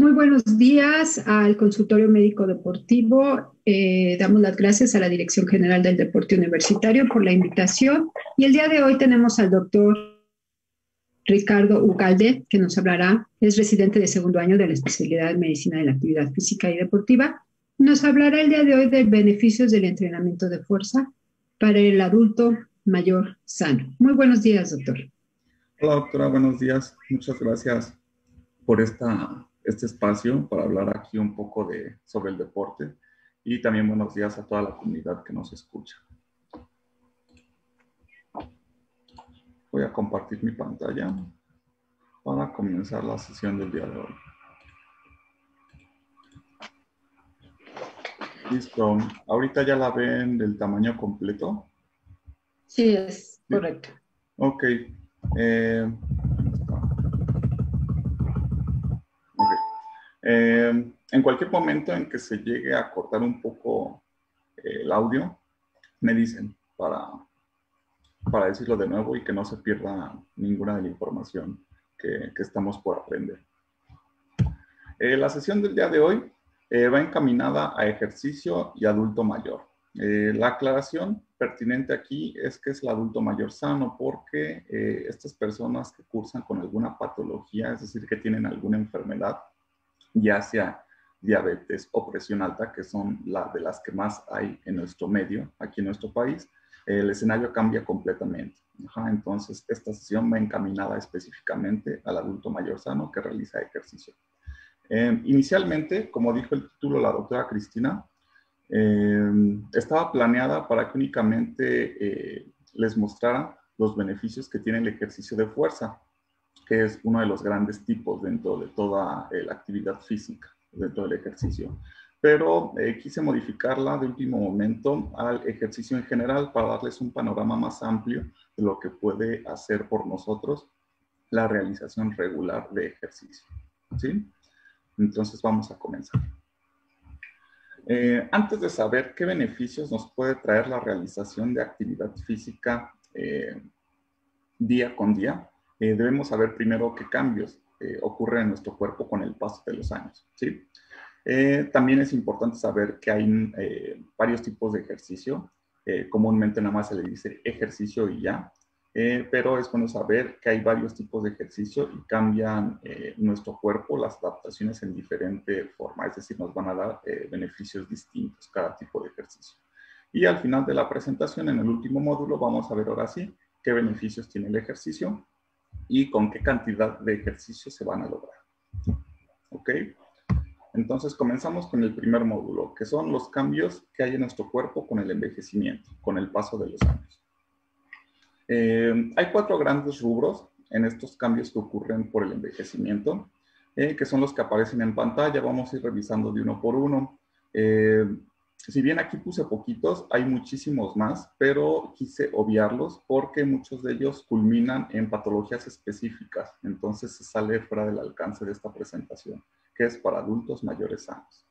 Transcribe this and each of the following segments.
Muy buenos días al consultorio médico deportivo. Eh, damos las gracias a la Dirección General del Deporte Universitario por la invitación. Y el día de hoy tenemos al doctor Ricardo Ugalde, que nos hablará, es residente de segundo año de la especialidad de Medicina de la Actividad Física y Deportiva. Nos hablará el día de hoy de beneficios del entrenamiento de fuerza para el adulto mayor sano. Muy buenos días, doctor. Hola, doctora, buenos días. Muchas gracias por esta este espacio para hablar aquí un poco de, sobre el deporte y también buenos días a toda la comunidad que nos escucha. Voy a compartir mi pantalla para comenzar la sesión del día de hoy. Listo. Ahorita ya la ven del tamaño completo. Sí, es correcto. Ok. Eh, Eh, en cualquier momento en que se llegue a cortar un poco eh, el audio, me dicen para, para decirlo de nuevo y que no se pierda ninguna de la información que, estamos por aprender. Eh, la sesión del día de hoy va encaminada a ejercicio y adulto mayor. la aclaración pertinente aquí es que es el adulto mayor sano porque estas personas que cursan con alguna patología, es decir, que tienen alguna enfermedad, ya sea diabetes o presión alta, que son la de las que más hay en nuestro medio, aquí en nuestro país, el escenario cambia completamente. entonces, esta sesión va encaminada específicamente al adulto mayor sano que realiza ejercicio. Em, inicialmente, como dijo el título la doctora Cristina, em, estaba planeada para que únicamente eh, les mostrara los beneficios que tiene el ejercicio de fuerza, que es uno de los grandes tipos dentro de toda eh, la actividad física, dentro del ejercicio. Pero eh, quise modificarla de último momento al ejercicio en general para darles un panorama más amplio de lo que puede hacer por nosotros la realización regular de ejercicio. ¿Sí? Entonces vamos a comenzar. Eh, antes de saber qué beneficios nos puede traer la realización de actividad física día con día, eh, debemos saber primero qué cambios eh, ocurren en nuestro cuerpo con el paso de los años. ¿sí? Eh, también es importante saber que hay varios tipos de ejercicio. comúnmente nada más se le dice ejercicio y ya, pero es bueno saber que hay varios tipos de ejercicio y cambian nuestro cuerpo, las adaptaciones en diferente forma, es decir, nos van a dar beneficios distintos cada tipo de ejercicio. Y al final de la presentación, en el último módulo, vamos a ver ahora sí qué beneficios tiene el ejercicio y con qué cantidad de ejercicios se van a lograr. ¿Ok? Entonces comenzamos con el primer módulo, que son los cambios que hay en nuestro cuerpo con el envejecimiento, con el paso de los años. Eh, hay cuatro grandes rubros en estos cambios que ocurren por el envejecimiento, eh, que son los que aparecen en pantalla. Vamos a ir revisando de uno por uno. Eh, si bien aquí puse poquitos, hay muchísimos más, pero quise obviarlos porque muchos de ellos culminan en patologías específicas, entonces se sale fuera del alcance de esta presentación, que es para adultos mayores sanos.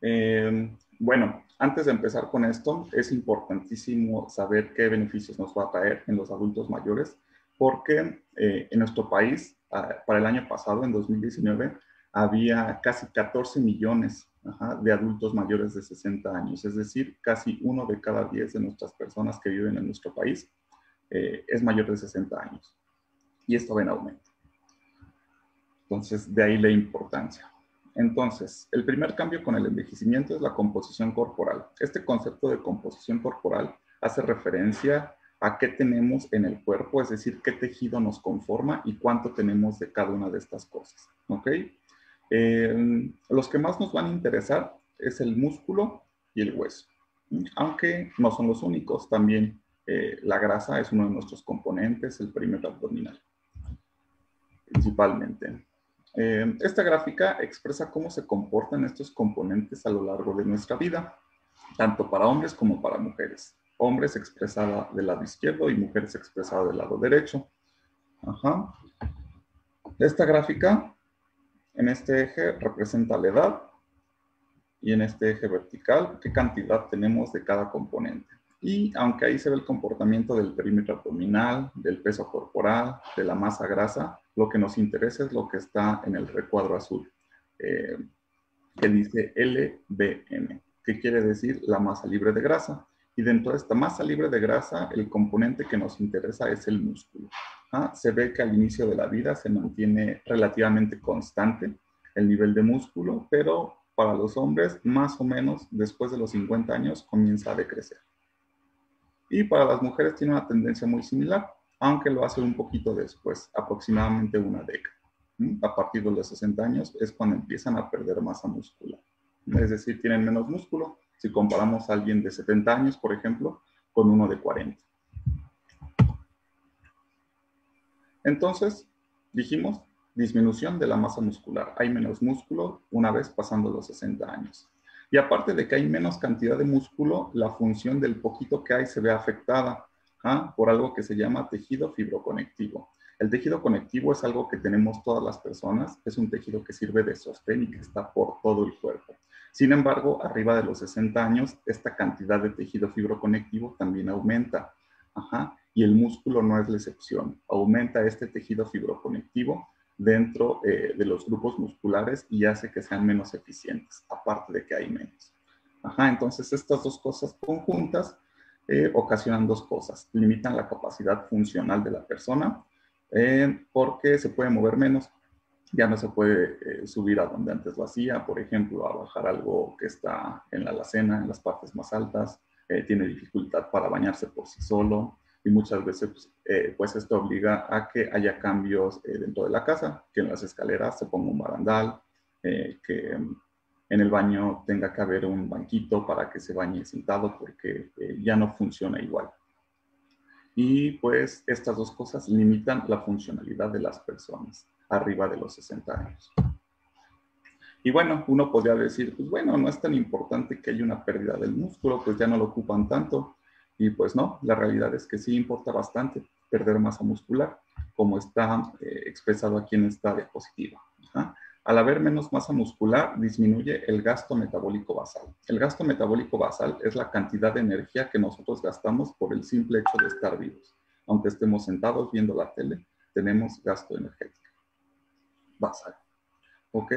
Em, bueno, antes de empezar con esto, es importantísimo saber qué beneficios nos va a traer en los adultos mayores, porque eh, en nuestro país, ah, para el año pasado, en 2019, había casi 14 millones de adultos mayores de 60 años, es decir, casi uno de cada 10 de nuestras personas que viven en nuestro país eh, es mayor de 60 años. Y esto va en aumento. Entonces, de ahí la importancia. Entonces, el primer cambio con el envejecimiento es la composición corporal. Este concepto de composición corporal hace referencia a qué tenemos en el cuerpo, es decir, qué tejido nos conforma y cuánto tenemos de cada una de estas cosas. ¿Ok? Eh, los que más nos van a interesar es el músculo y el hueso, aunque no son los únicos, también eh, la grasa es uno de nuestros componentes, el perímetro abdominal, principalmente. Eh, esta gráfica expresa cómo se comportan estos componentes a lo largo de nuestra vida, tanto para hombres como para mujeres. Hombres expresada del lado izquierdo y mujeres expresada del lado derecho. Ajá. Esta gráfica en este eje representa la edad y en este eje vertical qué cantidad tenemos de cada componente. Y aunque ahí se ve el comportamiento del perímetro abdominal, del peso corporal, de la masa grasa, Lo que nos interesa es lo que está en el recuadro azul, eh, que dice LBM, que quiere decir la masa libre de grasa. Y dentro de esta masa libre de grasa, el componente que nos interesa es el músculo. ¿ah? Se ve que al inicio de la vida se mantiene relativamente constante el nivel de músculo, pero para los hombres, más o menos después de los 50 años, comienza a decrecer. Y para las mujeres tiene una tendencia muy similar, aunque lo hace un poquito después, aproximadamente una década. A partir de los 60 años es cuando empiezan a perder masa muscular. Es decir, tienen menos músculo si comparamos a alguien de 70 años, por ejemplo, con uno de 40. Entonces, dijimos, disminución de la masa muscular. Hay menos músculo una vez pasando los 60 años. Y aparte de que hay menos cantidad de músculo, la función del poquito que hay se ve afectada ¿ah? por algo que se llama tejido fibroconectivo. El tejido conectivo es algo que tenemos todas las personas, es un tejido que sirve de sostén y que está por todo el cuerpo. Sin embargo, arriba de los 60 años, esta cantidad de tejido fibroconectivo también aumenta. Y el músculo no es la excepción. Aumenta este tejido fibroconectivo dentro eh, de los grupos musculares y hace que sean menos eficientes, aparte de que hay menos. Entonces estas dos cosas conjuntas eh, ocasionan dos cosas. Limitan la capacidad funcional de la persona eh, porque se puede mover menos. Ya no se puede subir a donde antes lo hacía, por ejemplo, a bajar algo que está en la alacena, en las partes más altas. tiene dificultad para bañarse por sí solo y muchas veces pues, eh, pues, esto obliga a que haya cambios eh, dentro de la casa, que en las escaleras se ponga un barandal, eh, que en el baño tenga que haber un banquito para que se bañe sentado porque ya no funciona igual. Y pues estas dos cosas limitan la funcionalidad de las personas arriba de los 60 años. Y bueno, uno podría decir, pues bueno, no es tan importante que haya una pérdida del músculo, pues ya no lo ocupan tanto. Y pues no, la realidad es que sí importa bastante perder masa muscular, como está eh, expresado aquí en esta diapositiva. Al haber menos masa muscular, disminuye el gasto metabólico basal. El gasto metabólico basal es la cantidad de energía que nosotros gastamos por el simple hecho de estar vivos. Aunque estemos sentados viendo la tele, tenemos gasto energético basal. ¿Ok?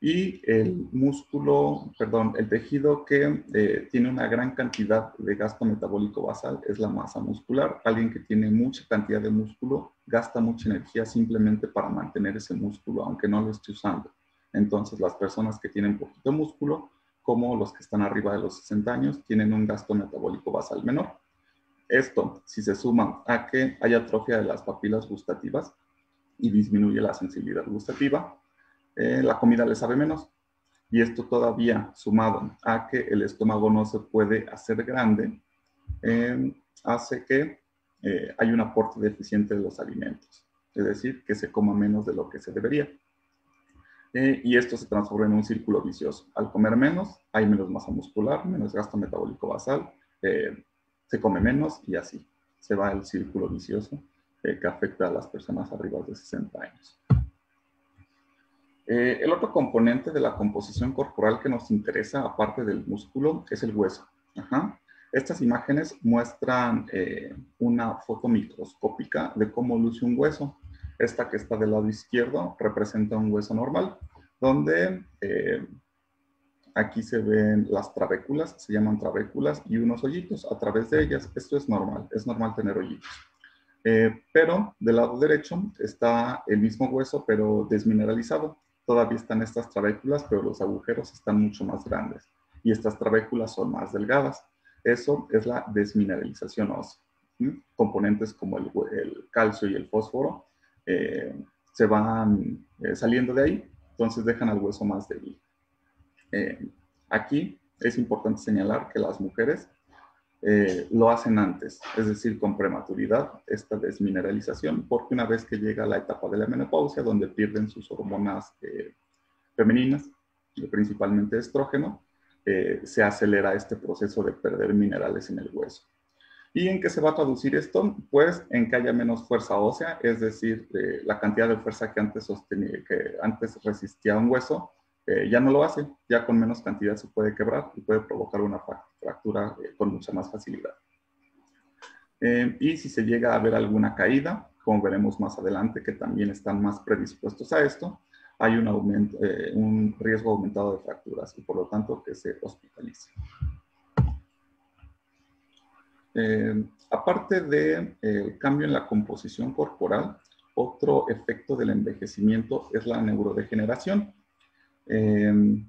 y el músculo, perdón, el tejido que eh, tiene una gran cantidad de gasto metabólico basal es la masa muscular. Alguien que tiene mucha cantidad de músculo gasta mucha energía simplemente para mantener ese músculo, aunque no lo esté usando. Entonces, las personas que tienen poquito músculo, como los que están arriba de los 60 años, tienen un gasto metabólico basal menor. Esto, si se suma a que hay atrofia de las papilas gustativas y disminuye la sensibilidad gustativa, eh, la comida le sabe menos. Y esto todavía sumado a que el estómago no se puede hacer grande, eh, hace que eh, hay un aporte deficiente de los alimentos. Es decir, que se coma menos de lo que se debería. y esto se transforma en un círculo vicioso. Al comer menos, hay menos masa muscular, menos gasto metabólico basal, se come menos y así se va el círculo vicioso que afecta a las personas arriba de 60 años. Eh, el otro componente de la composición corporal que nos interesa, aparte del músculo, es el hueso. Estas imágenes muestran eh, una foto microscópica de cómo luce un hueso. Esta que está del lado izquierdo representa un hueso normal, donde eh, aquí se ven las trabéculas, se llaman trabéculas, y unos hoyitos a través de ellas. Esto es normal, es normal tener hoyitos. Pero del lado derecho está el mismo hueso, pero desmineralizado todavía están estas trabéculas, pero los agujeros están mucho más grandes y estas trabéculas son más delgadas. Eso es la desmineralización ósea. Componentes como el, calcio y el fósforo eh, se van eh, saliendo de ahí, entonces dejan al hueso más débil. Eh, aquí es importante señalar que las mujeres eh, lo hacen antes, es decir, con prematuridad, esta desmineralización, porque una vez que llega la etapa de la menopausia, donde pierden sus hormonas eh, femeninas, principalmente estrógeno, eh, se acelera este proceso de perder minerales en el hueso. ¿Y en qué se va a traducir esto? Pues en que haya menos fuerza ósea, es decir, la cantidad de fuerza que antes resistía un hueso, eh, ya no lo hace, ya con menos cantidad se puede quebrar y puede provocar una fractura eh, con mucha más facilidad. Eh, y si se llega a ver alguna caída, como veremos más adelante, que también están más predispuestos a esto, hay un, aumento, un riesgo aumentado de fracturas y por lo tanto que se hospitalice. Aparte del de, cambio en la composición corporal, otro efecto del envejecimiento es la neurodegeneración. Eh,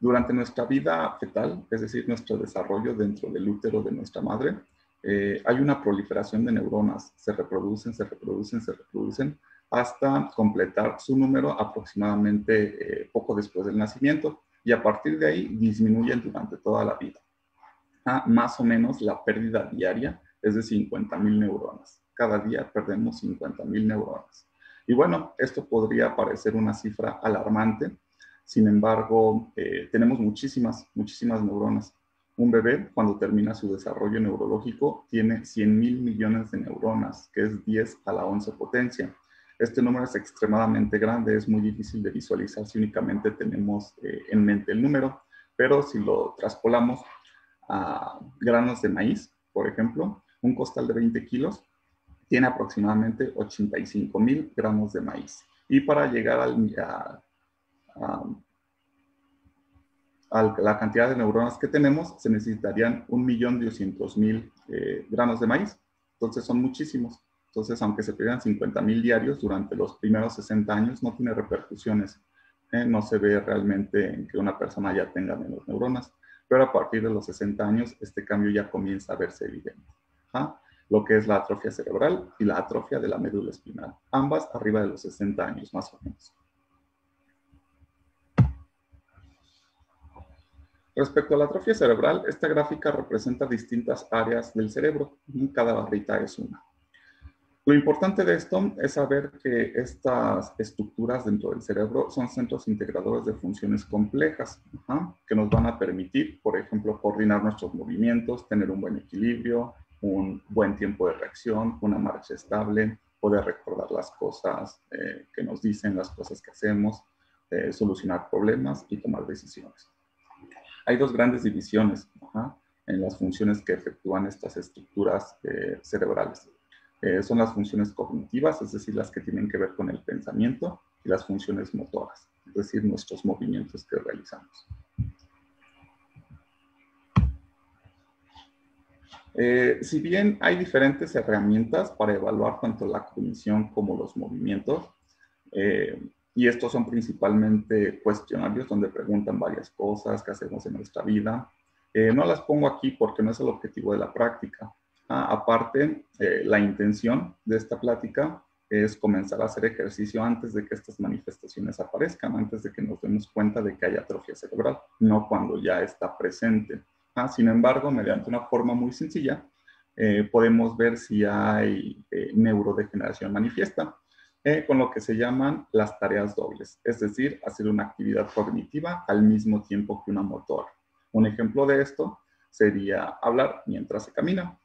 durante nuestra vida fetal, es decir, nuestro desarrollo dentro del útero de nuestra madre, eh, hay una proliferación de neuronas, se reproducen, se reproducen, se reproducen, hasta completar su número aproximadamente eh, poco después del nacimiento y a partir de ahí disminuyen durante toda la vida. Más o menos la pérdida diaria es de 50 mil neuronas. Cada día perdemos 50 mil neuronas. Y bueno, esto podría parecer una cifra alarmante, sin embargo, eh, tenemos muchísimas, muchísimas neuronas. Un bebé, cuando termina su desarrollo neurológico, tiene 100 mil millones de neuronas, que es 10 a la 11 potencia. Este número es extremadamente grande, es muy difícil de visualizar si únicamente tenemos eh, en mente el número, pero si lo traspolamos a granos de maíz, por ejemplo, un costal de 20 kilos tiene aproximadamente 85 mil gramos de maíz. Y para llegar al, a, la cantidad de neuronas que tenemos, se necesitarían 1.200.000 eh, gramos de maíz. Entonces son muchísimos. Entonces, aunque se pierdan 50.000 diarios durante los primeros 60 años, no tiene repercusiones. ¿eh? no se ve realmente en que una persona ya tenga menos neuronas. Pero a partir de los 60 años, este cambio ya comienza a verse evidente. ¿ah? Lo que es la atrofia cerebral y la atrofia de la médula espinal. Ambas arriba de los 60 años, más o menos. Respecto a la atrofia cerebral, esta gráfica representa distintas áreas del cerebro. Cada barrita es una. Lo importante de esto es saber que estas estructuras dentro del cerebro son centros integradores de funciones complejas que nos van a permitir, por ejemplo, coordinar nuestros movimientos, tener un buen equilibrio, un buen tiempo de reacción, una marcha estable, poder recordar las cosas eh, que nos dicen, las cosas que hacemos, eh, solucionar problemas y tomar decisiones. Hay dos grandes divisiones en las funciones que efectúan estas estructuras eh, cerebrales. Son las funciones cognitivas, es decir, las que tienen que ver con el pensamiento, y las funciones motoras, es decir, nuestros movimientos que realizamos. Eh, si bien hay diferentes herramientas para evaluar tanto la cognición como los movimientos, y estos son principalmente cuestionarios donde preguntan varias cosas que hacemos en nuestra vida. Eh, no las pongo aquí porque no es el objetivo de la práctica. Ah, aparte, eh, la intención de esta plática es comenzar a hacer ejercicio antes de que estas manifestaciones aparezcan, antes de que nos demos cuenta de que hay atrofia cerebral, no cuando ya está presente. Ah, sin embargo, mediante una forma muy sencilla, eh, podemos ver si hay neurodegeneración manifiesta. Eh, con lo que se llaman las tareas dobles, es decir, hacer una actividad cognitiva al mismo tiempo que una motora. Un ejemplo de esto sería hablar mientras se camina.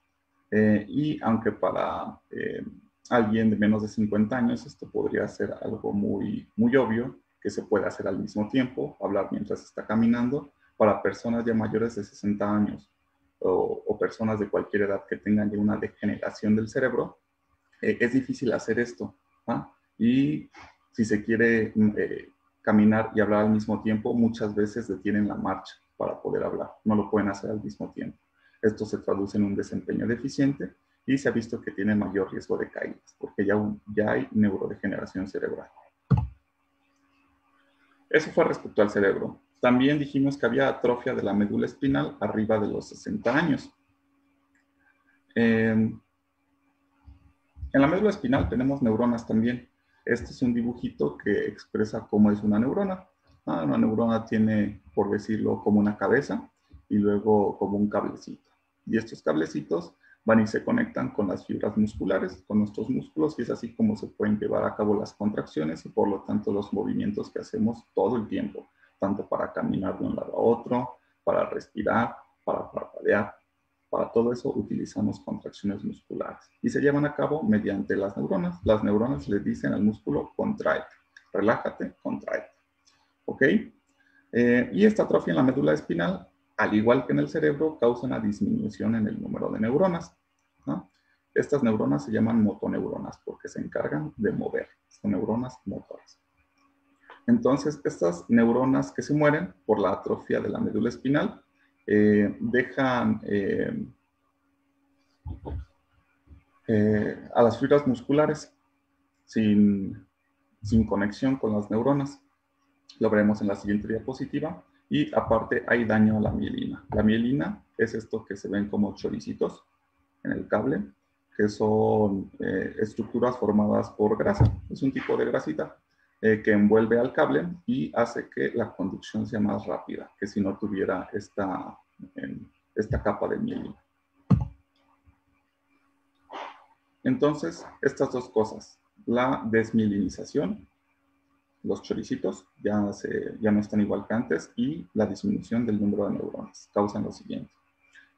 Eh, y aunque para eh, alguien de menos de 50 años esto podría ser algo muy, muy obvio, que se puede hacer al mismo tiempo, hablar mientras está caminando, para personas ya mayores de 60 años o, o personas de cualquier edad que tengan ya una degeneración del cerebro, es difícil hacer esto y si se quiere mm, eh, caminar y hablar al mismo tiempo, muchas veces detienen la marcha para poder hablar. No lo pueden hacer al mismo tiempo. Esto se traduce en un desempeño deficiente y se ha visto que tiene mayor riesgo de caídas porque ya, ya hay neurodegeneración cerebral. Eso fue respecto al cerebro. También dijimos que había atrofia de la médula espinal arriba de los 60 años. Eh, en la médula espinal tenemos neuronas también. Este es un dibujito que expresa cómo es una neurona. Ah, una neurona tiene, por decirlo, como una cabeza y luego como un cablecito. Y estos cablecitos van y se conectan con las fibras musculares, con nuestros músculos, y es así como se pueden llevar a cabo las contracciones y por lo tanto los movimientos que hacemos todo el tiempo, tanto para caminar de un lado a otro, para respirar, para parpadear, para todo eso utilizamos contracciones musculares y se llevan a cabo mediante las neuronas. Las neuronas le dicen al músculo contrae, relájate, contrae. ¿Ok? Eh, y esta atrofia en la médula espinal, al igual que en el cerebro, causa una disminución en el número de neuronas. Estas neuronas se llaman motoneuronas porque se encargan de mover. Son neuronas motoras. Entonces, estas neuronas que se mueren por la atrofia de la médula espinal eh, dejan eh, eh, a las fibras musculares sin, sin conexión con las neuronas. Lo veremos en la siguiente diapositiva. Y aparte hay daño a la mielina. La mielina es esto que se ven como choricitos en el cable, que son estructuras formadas por grasa. Es un tipo de grasita. Eh, que envuelve al cable y hace que la conducción sea más rápida que si no tuviera esta, esta capa de mielina. Entonces, estas dos cosas, la desmielinización, los choricitos ya, se, ya no están igual que antes, y la disminución del número de neuronas, causan lo siguiente.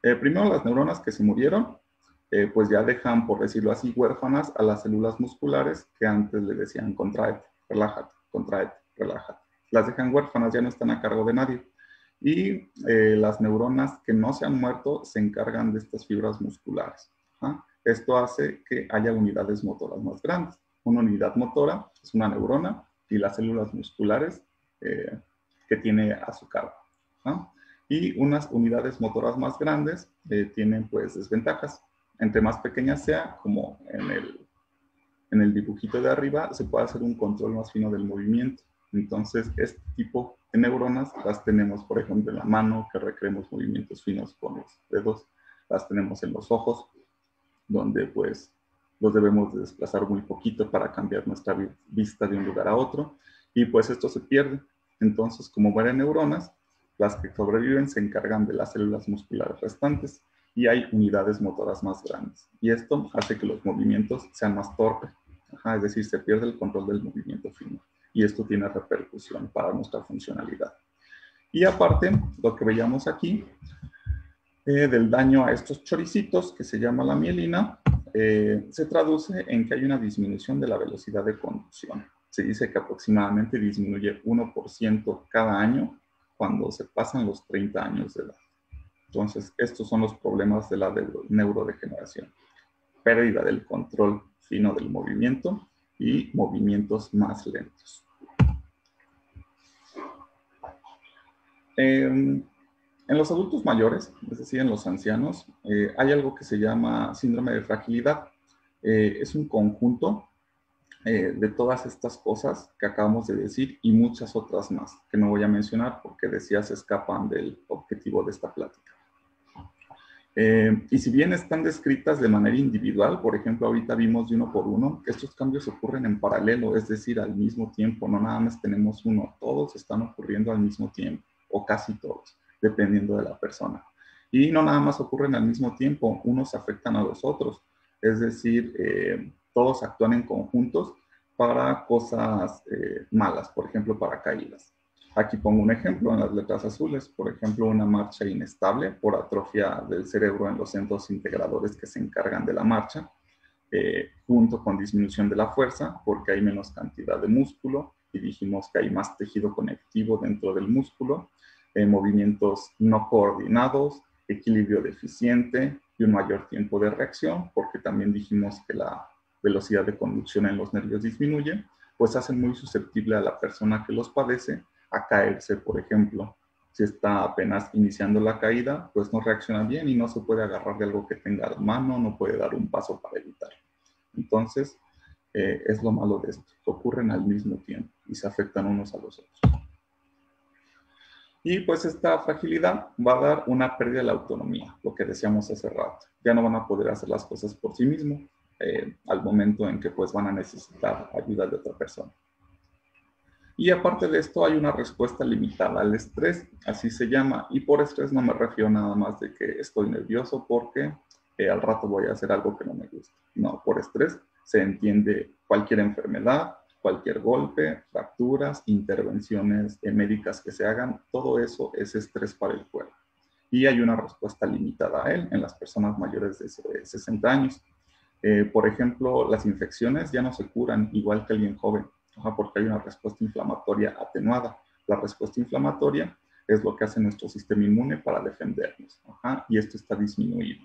Eh, primero, las neuronas que se murieron, eh, pues ya dejan, por decirlo así, huérfanas a las células musculares que antes le decían contraete relájate, contraete, relájate. Las dejan huérfanas, ya no están a cargo de nadie. Y eh, las neuronas que no se han muerto se encargan de estas fibras musculares. ¿ah? Esto hace que haya unidades motoras más grandes. Una unidad motora es una neurona y las células musculares eh, que tiene a su cargo. ¿ah? Y unas unidades motoras más grandes eh, tienen pues desventajas. Entre más pequeñas sea, como en el en el dibujito de arriba se puede hacer un control más fino del movimiento. Entonces, este tipo de neuronas las tenemos, por ejemplo, en la mano, que recreemos movimientos finos con los dedos. Las tenemos en los ojos, donde pues los debemos desplazar muy poquito para cambiar nuestra vista de un lugar a otro. Y pues esto se pierde. Entonces, como mueren neuronas, las que sobreviven se encargan de las células musculares restantes y hay unidades motoras más grandes. Y esto hace que los movimientos sean más torpes, es decir, se pierde el control del movimiento fino. Y esto tiene repercusión para nuestra funcionalidad. Y aparte, lo que veíamos aquí, eh, del daño a estos choricitos, que se llama la mielina, eh, se traduce en que hay una disminución de la velocidad de conducción. Se dice que aproximadamente disminuye 1% cada año cuando se pasan los 30 años de edad. Entonces, estos son los problemas de la neurodegeneración. Pérdida del control fino del movimiento y movimientos más lentos. Em, en los adultos mayores, es decir, en los ancianos, eh, hay algo que se llama síndrome de fragilidad. Eh, es un conjunto eh, de todas estas cosas que acabamos de decir y muchas otras más que no voy a mencionar porque decía se escapan del objetivo de esta plática. Eh, y si bien están descritas de manera individual, por ejemplo, ahorita vimos de uno por uno, estos cambios ocurren en paralelo, es decir, al mismo tiempo, no nada más tenemos uno, todos están ocurriendo al mismo tiempo, o casi todos, dependiendo de la persona. Y no nada más ocurren al mismo tiempo, unos afectan a los otros, es decir, eh, todos actúan en conjuntos para cosas eh, malas, por ejemplo, para caídas. Aquí pongo un ejemplo en las letras azules, por ejemplo, una marcha inestable por atrofia del cerebro en los centros integradores que se encargan de la marcha, eh, junto con disminución de la fuerza, porque hay menos cantidad de músculo y dijimos que hay más tejido conectivo dentro del músculo, eh, movimientos no coordinados, equilibrio deficiente y un mayor tiempo de reacción, porque también dijimos que la velocidad de conducción en los nervios disminuye, pues hacen muy susceptible a la persona que los padece a caerse, por ejemplo. Si está apenas iniciando la caída, pues no reacciona bien y no se puede agarrar de algo que tenga a mano, no puede dar un paso para evitar. Entonces, eh, es lo malo de esto, ocurren al mismo tiempo y se afectan unos a los otros. Y pues esta fragilidad va a dar una pérdida de la autonomía, lo que decíamos hace rato. Ya no van a poder hacer las cosas por sí mismos eh, al momento en que pues van a necesitar ayuda de otra persona. Y aparte de esto hay una respuesta limitada al estrés, así se llama. Y por estrés no me refiero nada más de que estoy nervioso porque eh, al rato voy a hacer algo que no me gusta. No, por estrés se entiende cualquier enfermedad, cualquier golpe, fracturas, intervenciones eh, médicas que se hagan, todo eso es estrés para el cuerpo. Y hay una respuesta limitada a él en las personas mayores de 60 años. Eh, por ejemplo, las infecciones ya no se curan igual que alguien joven porque hay una respuesta inflamatoria atenuada. La respuesta inflamatoria es lo que hace nuestro sistema inmune para defendernos, y esto está disminuido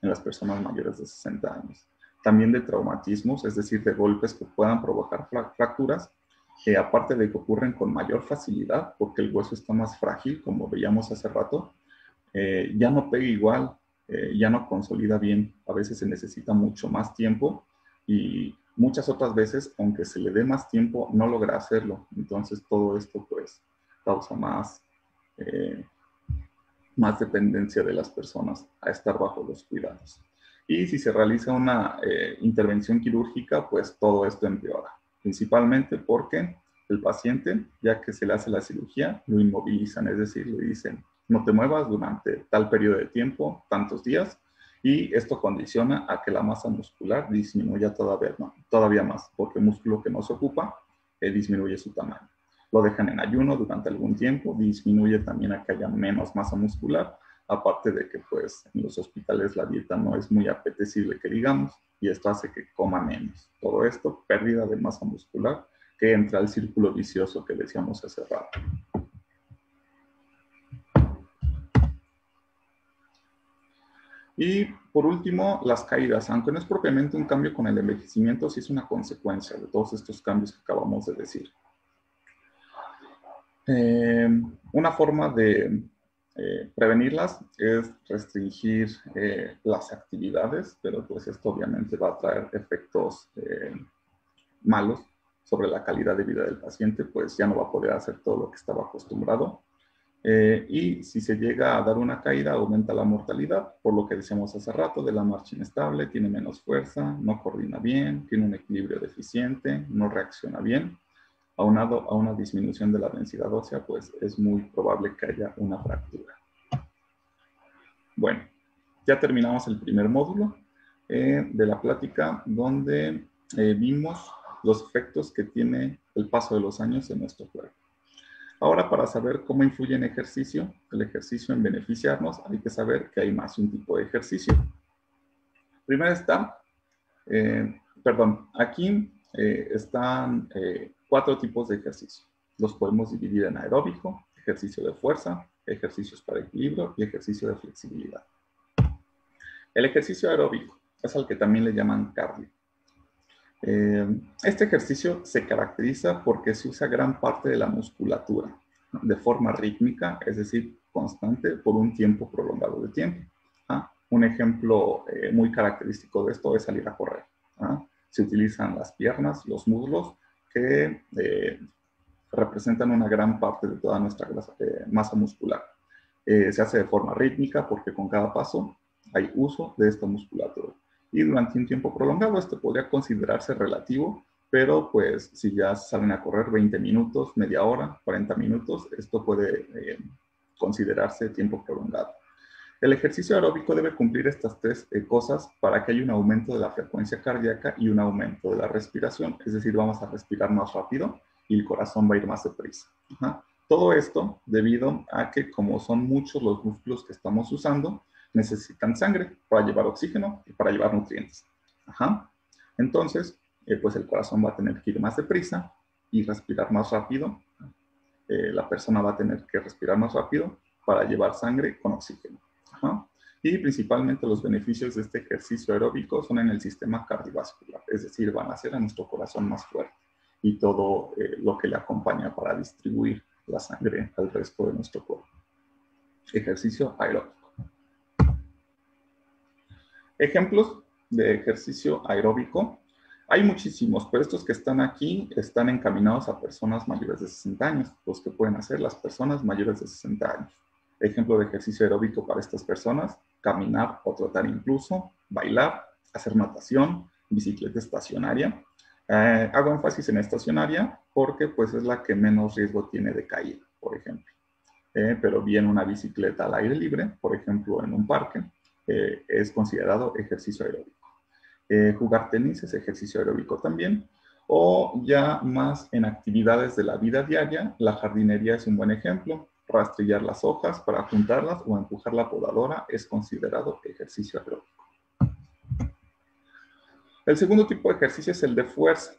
en las personas mayores de 60 años. también de traumatismos, es decir, de golpes que puedan provocar fracturas, que aparte de que ocurren con mayor facilidad, porque el hueso está más frágil, como veíamos hace rato, eh, ya no pega igual, eh, ya no consolida bien, a veces se necesita mucho más tiempo y muchas otras veces, aunque se le dé más tiempo, no logra hacerlo. Entonces todo esto pues causa más, eh, más dependencia de las personas a estar bajo los cuidados. Y si se realiza una eh, intervención quirúrgica, pues todo esto empeora, principalmente porque el paciente, ya que se le hace la cirugía, lo inmovilizan, es decir, le dicen, no te muevas durante tal periodo de tiempo, tantos días, y esto condiciona a que la masa muscular disminuya todavía, todavía más, porque el músculo que no se ocupa eh, disminuye su tamaño. Lo dejan en ayuno durante algún tiempo, disminuye también a que haya menos masa muscular, aparte de que pues en los hospitales la dieta no es muy apetecible que digamos, y esto hace que coma menos. Todo esto, pérdida de masa muscular, que entra al círculo vicioso que decíamos hace rato. Y por último, las caídas, aunque no es propiamente un cambio con el envejecimiento, sí es una consecuencia de todos estos cambios que acabamos de decir. Eh, una forma de eh, prevenirlas es restringir eh, las actividades, pero pues esto obviamente va a traer efectos malos sobre la calidad de vida del paciente, pues ya no va a poder hacer todo lo que estaba acostumbrado. Eh, y si se llega a dar una caída, aumenta la mortalidad, por lo que decíamos hace rato, de la marcha inestable, tiene menos fuerza, no coordina bien, tiene un equilibrio deficiente, no reacciona bien. Aunado a una disminución de la densidad ósea, pues es muy probable que haya una fractura. Bueno, ya terminamos el primer módulo eh, de la plática donde eh, vimos los efectos que tiene el paso de los años en nuestro cuerpo. Ahora, para saber cómo influye en ejercicio, el ejercicio en beneficiarnos, hay que saber que hay más un tipo de ejercicio. Primero está, eh, perdón, aquí eh, están eh, cuatro tipos de ejercicio. Los podemos dividir en aeróbico, ejercicio de fuerza, ejercicios para equilibrio y ejercicio de flexibilidad. El ejercicio aeróbico es al que también le llaman cardio. Eh, este ejercicio se caracteriza porque se usa gran parte de la musculatura de forma rítmica, es decir, constante por un tiempo prolongado de tiempo. ¿ah? Un ejemplo eh, muy característico de esto es salir a correr. ¿ah? Se utilizan las piernas, los muslos, que eh, representan una gran parte de toda nuestra masa muscular. se hace de forma rítmica porque con cada paso hay uso de esta musculatura y durante un tiempo prolongado. Esto podría considerarse relativo, pero pues si ya salen a correr 20 minutos, media hora, 40 minutos, esto puede eh, considerarse tiempo prolongado. El ejercicio aeróbico debe cumplir estas tres eh, cosas para que haya un aumento de la frecuencia cardíaca y un aumento de la respiración, es decir, vamos a respirar más rápido y el corazón va a ir más deprisa. Todo esto debido a que como son muchos los músculos que estamos usando, necesitan sangre para llevar oxígeno y para llevar nutrientes. Ajá. Entonces, eh, pues el corazón va a tener que ir más deprisa y respirar más rápido. Eh, la persona va a tener que respirar más rápido para llevar sangre con oxígeno. Ajá. Y principalmente los beneficios de este ejercicio aeróbico son en el sistema cardiovascular, es decir, van a hacer a nuestro corazón más fuerte y todo eh, lo que le acompaña para distribuir la sangre al resto de nuestro cuerpo. Ejercicio aeróbico. Ejemplos de ejercicio aeróbico. Hay muchísimos, pero estos que están aquí están encaminados a personas mayores de 60 años, los que pueden hacer las personas mayores de 60 años. Ejemplo de ejercicio aeróbico para estas personas, caminar o trotar incluso, bailar, hacer natación, bicicleta estacionaria. Eh, hago énfasis en estacionaria porque pues es la que menos riesgo tiene de caída, por ejemplo. Eh, pero bien una bicicleta al aire libre, por ejemplo en un parque, eh, es considerado ejercicio aeróbico. Eh, jugar tenis es ejercicio aeróbico también. O ya más en actividades de la vida diaria, la jardinería es un buen ejemplo. Rastrillar las hojas para juntarlas o empujar la podadora es considerado ejercicio aeróbico. El segundo tipo de ejercicio es el de fuerza.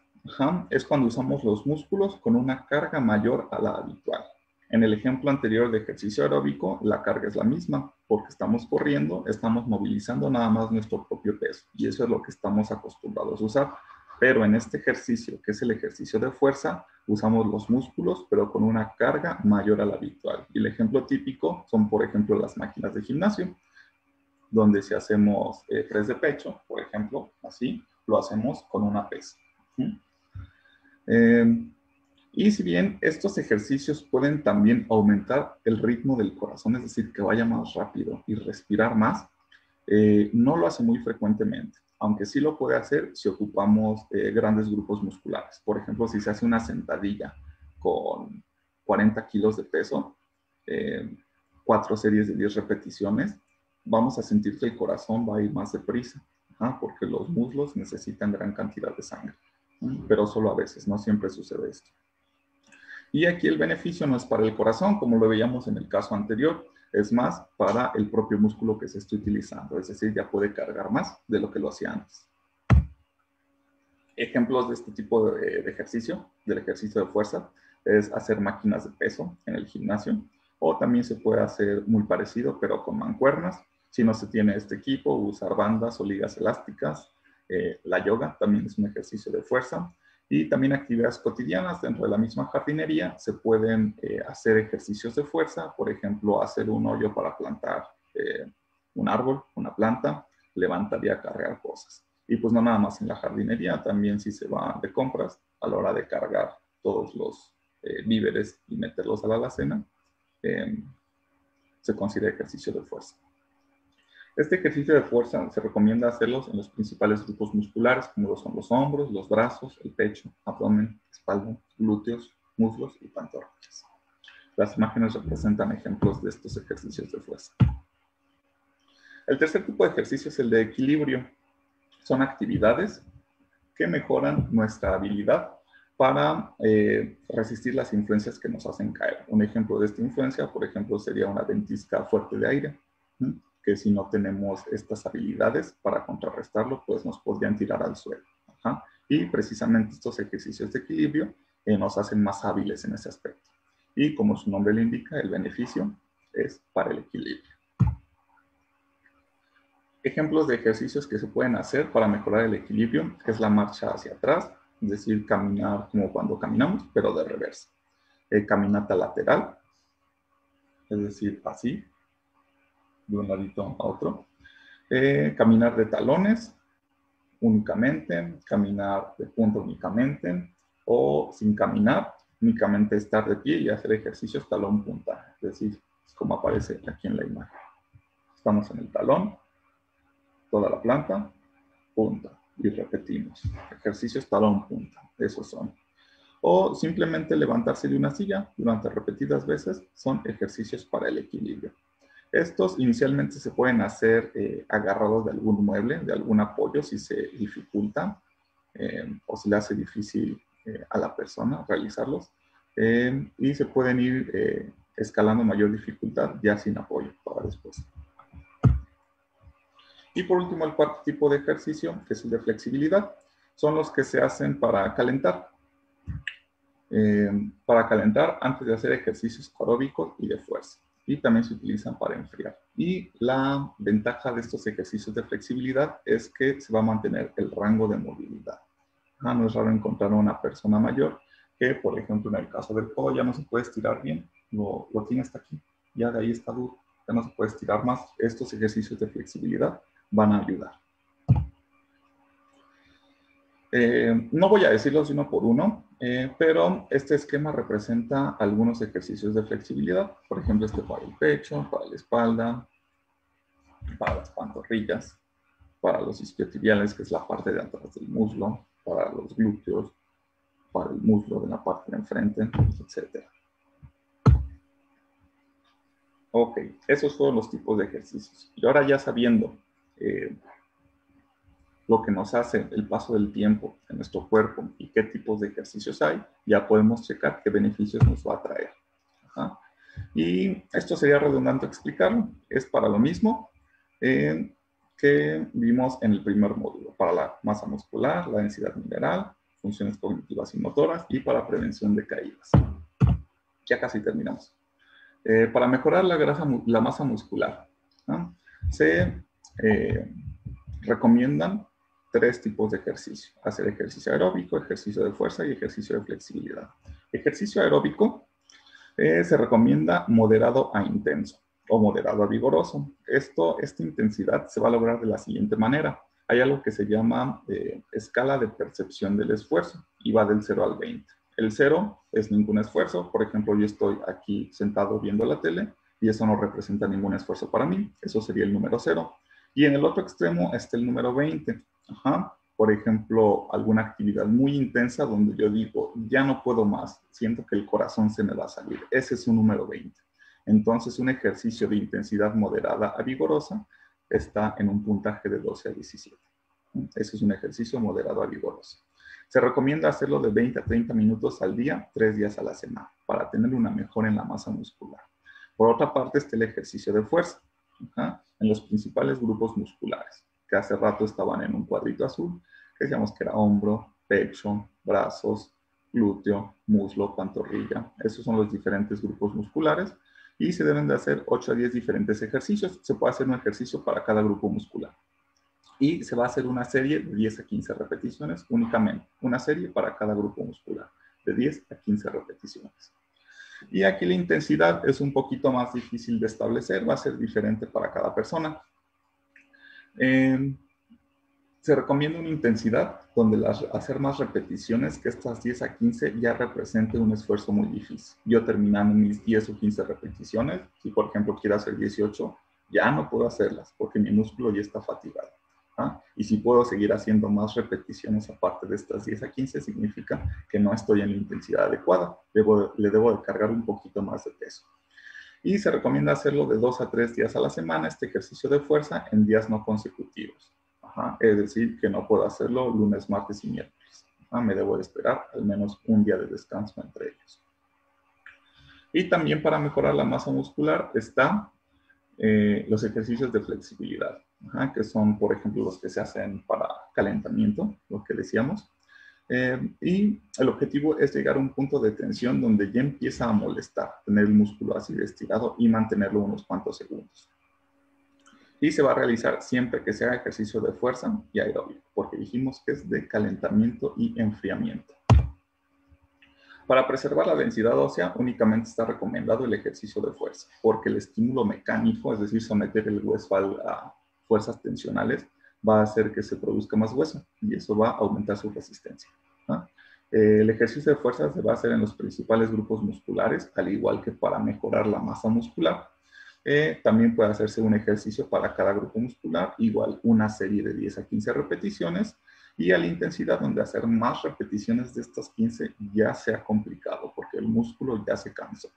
Es cuando usamos los músculos con una carga mayor a la habitual. En el ejemplo anterior de ejercicio aeróbico, la carga es la misma, porque estamos corriendo, estamos movilizando nada más nuestro propio peso, y eso es lo que estamos acostumbrados a usar. Pero en este ejercicio, que es el ejercicio de fuerza, usamos los músculos, pero con una carga mayor a la habitual. Y el ejemplo típico son, por ejemplo, las máquinas de gimnasio, donde si hacemos eh, de pecho, por ejemplo, así, lo hacemos con una pesa. Eh, y si bien estos ejercicios pueden también aumentar el ritmo del corazón, es decir, que vaya más rápido y respirar más, eh, no lo hace muy frecuentemente, aunque sí lo puede hacer si ocupamos eh, grandes grupos musculares. Por ejemplo, si se hace una sentadilla con 40 kilos de peso, cuatro series de 10 repeticiones, vamos a sentir que el corazón va a ir más deprisa, porque los muslos necesitan gran cantidad de sangre, pero solo a veces, no siempre sucede esto. Y aquí el beneficio no es para el corazón, como lo veíamos en el caso anterior, es más para el propio músculo que se está utilizando, es decir, ya puede cargar más de lo que lo hacía antes. Ejemplos de este tipo de, de ejercicio, del ejercicio de fuerza, es hacer máquinas de peso en el gimnasio, o también se puede hacer muy parecido, pero con mancuernas, si no se tiene este equipo, usar bandas o ligas elásticas. Eh, la yoga también es un ejercicio de fuerza. Y también actividades cotidianas dentro de la misma jardinería se pueden eh, hacer ejercicios de fuerza, por ejemplo, hacer un hoyo para plantar eh, un árbol, una planta, levantar y cargar cosas. Y pues no nada más en la jardinería, también si se va de compras, a la hora de cargar todos los víveres y meterlos a la alacena, se considera ejercicio de fuerza. Este ejercicio de fuerza se recomienda hacerlos en los principales grupos musculares, como lo son los hombros, los brazos, el pecho, abdomen, espalda, glúteos, muslos y pantorrillas. Las imágenes representan ejemplos de estos ejercicios de fuerza. El tercer tipo de ejercicio es el de equilibrio. Son actividades que mejoran nuestra habilidad para eh, resistir las influencias que nos hacen caer. Un ejemplo de esta influencia, por ejemplo, sería una ventisca fuerte de aire que si no tenemos estas habilidades para contrarrestarlo, pues nos podrían tirar al suelo. Y precisamente estos ejercicios de equilibrio eh, nos hacen más hábiles en ese aspecto. Y como su nombre le indica, el beneficio es para el equilibrio. Ejemplos de ejercicios que se pueden hacer para mejorar el equilibrio es la marcha hacia atrás, es decir, caminar como cuando caminamos, pero de reversa. Eh, caminata lateral, es decir, así, de un ladito a otro. Eh, caminar de talones únicamente, caminar de punta únicamente, o sin caminar, únicamente estar de pie y hacer ejercicios talón-punta, es decir, como aparece aquí en la imagen. Estamos en el talón, toda la planta, punta, y repetimos. Ejercicios talón-punta, esos son. O simplemente levantarse de una silla durante repetidas veces son ejercicios para el equilibrio. Estos inicialmente se pueden hacer eh, agarrados de algún mueble, de algún apoyo si se dificulta eh, o se le hace difícil eh, a la persona realizarlos. y se pueden ir escalando mayor dificultad ya sin apoyo para después. Y por último, el cuarto tipo de ejercicio, que es el de flexibilidad, son los que se hacen para calentar. para calentar antes de hacer ejercicios aeróbicos y de fuerza y también se utilizan para enfriar. Y la ventaja de estos ejercicios de flexibilidad es que se va a mantener el rango de movilidad. Ah, no es raro encontrar a una persona mayor que, por ejemplo, en el caso del codo ya no se puede estirar bien, lo, lo tiene hasta aquí, ya de ahí está duro, ya no se puede estirar más. Estos ejercicios de flexibilidad van a ayudar. Eh, no voy a decirlos uno por uno, eh, pero este esquema representa algunos ejercicios de flexibilidad. Por ejemplo, este para el pecho, para la espalda, para las pantorrillas, para los isquiotibiales, que es la parte de atrás del muslo, para los glúteos, para el muslo de la parte de enfrente, etc. Ok, esos fueron los tipos de ejercicios. Y ahora ya sabiendo eh, lo que nos hace el paso del tiempo en nuestro cuerpo y qué tipos de ejercicios hay, ya podemos checar qué beneficios nos va a traer. Y esto sería redundante explicarlo. Es para lo mismo eh, que vimos en el primer módulo, para la masa muscular, la densidad mineral, funciones cognitivas y motoras y para prevención de caídas. Ya casi terminamos. Eh, para mejorar la, grasa, la masa muscular, se eh, recomiendan tres tipos de ejercicio. Hacer ejercicio aeróbico, ejercicio de fuerza y ejercicio de flexibilidad. Ejercicio aeróbico eh, se recomienda moderado a intenso o moderado a vigoroso. Esto, esta intensidad se va a lograr de la siguiente manera. Hay algo que se llama eh, escala de percepción del esfuerzo y va del 0 al 20. El 0 es ningún esfuerzo. Por ejemplo, yo estoy aquí sentado viendo la tele y eso no representa ningún esfuerzo para mí. Eso sería el número 0. Y en el otro extremo está el número 20. Ajá. Por ejemplo, alguna actividad muy intensa donde yo digo, ya no puedo más, siento que el corazón se me va a salir. Ese es un número 20. Entonces, un ejercicio de intensidad moderada a vigorosa está en un puntaje de 12 a 17. Ese es un ejercicio moderado a vigoroso. Se recomienda hacerlo de 20 a 30 minutos al día, tres días a la semana, para tener una mejora en la masa muscular. Por otra parte está el ejercicio de fuerza, en los principales grupos musculares, que hace rato estaban en un cuadrito azul, que decíamos que era hombro, pecho, brazos, glúteo, muslo, pantorrilla. Esos son los diferentes grupos musculares y se deben de hacer 8 a 10 diferentes ejercicios. Se puede hacer un ejercicio para cada grupo muscular. Y se va a hacer una serie de 10 a 15 repeticiones únicamente. Una serie para cada grupo muscular, de 10 a 15 repeticiones. Y aquí la intensidad es un poquito más difícil de establecer, va a ser diferente para cada persona. Eh, se recomienda una intensidad donde las, hacer más repeticiones que estas 10 a 15 ya represente un esfuerzo muy difícil. Yo terminando mis 10 o 15 repeticiones, si por ejemplo quiero hacer 18, ya no puedo hacerlas porque mi músculo ya está fatigado. Y si puedo seguir haciendo más repeticiones aparte de estas 10 a 15, significa que no estoy en la intensidad adecuada. le debo de cargar un poquito más de peso. Y se recomienda hacerlo de 2 a 3 días a la semana, este ejercicio de fuerza, en días no consecutivos es decir, que no puedo hacerlo lunes, martes y miércoles. me debo de esperar al menos un día de descanso entre ellos. Y también para mejorar la masa muscular están eh, los ejercicios de flexibilidad, que son, por ejemplo, los que se hacen para calentamiento, lo que decíamos. Eh, y el objetivo es llegar a un punto de tensión donde ya empieza a molestar, tener el músculo así estirado y mantenerlo unos cuantos segundos y se va a realizar siempre que sea ejercicio de fuerza y aeróbico, porque dijimos que es de calentamiento y enfriamiento. Para preservar la densidad ósea únicamente está recomendado el ejercicio de fuerza, porque el estímulo mecánico, es decir, someter el hueso a fuerzas tensionales, va a hacer que se produzca más hueso y eso va a aumentar su resistencia. El ejercicio de fuerza se va a hacer en los principales grupos musculares, al igual que para mejorar la masa muscular, eh, también puede hacerse un ejercicio para cada grupo muscular, igual una serie de 10 a 15 repeticiones y a la intensidad donde hacer más repeticiones de estas 15 ya sea complicado porque el músculo ya se cansó.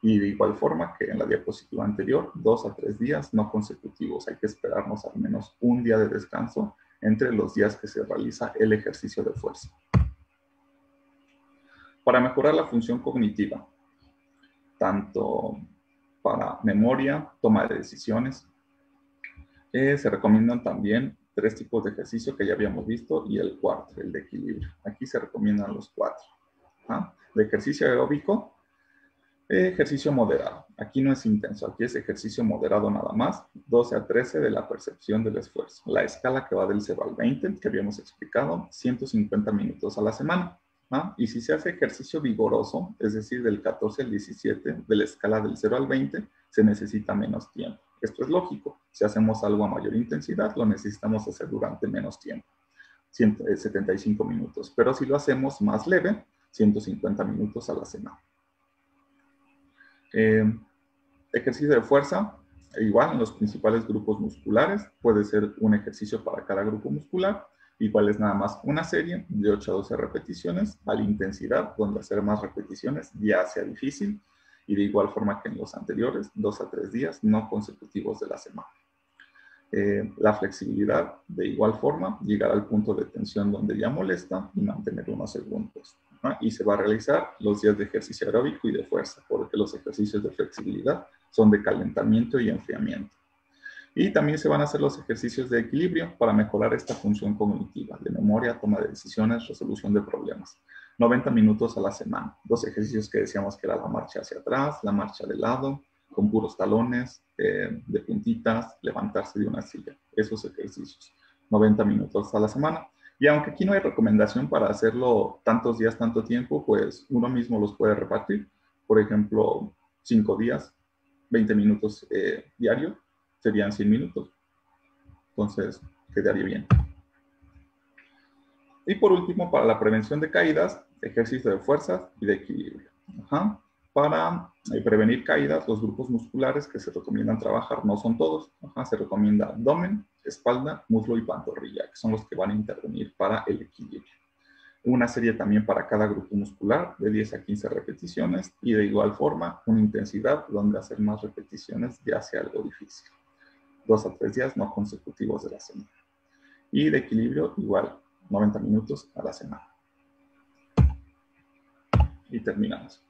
Y de igual forma que en la diapositiva anterior, dos a tres días no consecutivos. Hay que esperarnos al menos un día de descanso entre los días que se realiza el ejercicio de fuerza. Para mejorar la función cognitiva, tanto para memoria, toma de decisiones. Eh, se recomiendan también tres tipos de ejercicio que ya habíamos visto y el cuarto, el de equilibrio. Aquí se recomiendan los cuatro. ¿ah? De ejercicio aeróbico, ejercicio moderado. Aquí no es intenso, aquí es ejercicio moderado nada más, 12 a 13 de la percepción del esfuerzo. La escala que va del 0 al 20, que habíamos explicado, 150 minutos a la semana. ¿ah? Y si se hace ejercicio vigoroso, es decir, del 14 al 17, de la escala del 0 al 20, se necesita menos tiempo. Esto es lógico. Si hacemos algo a mayor intensidad, lo necesitamos hacer durante menos tiempo, 75 eh, minutos. Pero si lo hacemos más leve, 150 minutos a la semana. Eh, ejercicio de fuerza, igual en los principales grupos musculares, puede ser un ejercicio para cada grupo muscular Igual es nada más una serie de 8 a 12 repeticiones a la intensidad, donde hacer más repeticiones ya sea difícil y de igual forma que en los anteriores, 2 a 3 días no consecutivos de la semana. Eh, la flexibilidad, de igual forma, llegar al punto de tensión donde ya molesta y mantener unos segundos. Y se va a realizar los días de ejercicio aeróbico y de fuerza, porque los ejercicios de flexibilidad son de calentamiento y enfriamiento. Y también se van a hacer los ejercicios de equilibrio para mejorar esta función cognitiva, de memoria, toma de decisiones, resolución de problemas. 90 minutos a la semana. Dos ejercicios que decíamos que era la marcha hacia atrás, la marcha de lado, con puros talones, eh, de puntitas, levantarse de una silla. Esos ejercicios. 90 minutos a la semana. Y aunque aquí no hay recomendación para hacerlo tantos días, tanto tiempo, pues uno mismo los puede repartir. Por ejemplo, 5 días, 20 minutos eh, diario, serían 100 minutos. Entonces, quedaría bien. Y por último, para la prevención de caídas, ejercicio de fuerzas y de equilibrio. Para eh, prevenir caídas, los grupos musculares que se recomiendan trabajar no son todos. Se recomienda abdomen, espalda, muslo y pantorrilla, que son los que van a intervenir para el equilibrio. Una serie también para cada grupo muscular de 10 a 15 repeticiones y de igual forma una intensidad donde hacer más repeticiones ya sea algo difícil. Dos a tres días no consecutivos de la semana. Y de equilibrio igual, 90 minutos a la semana. Y terminamos.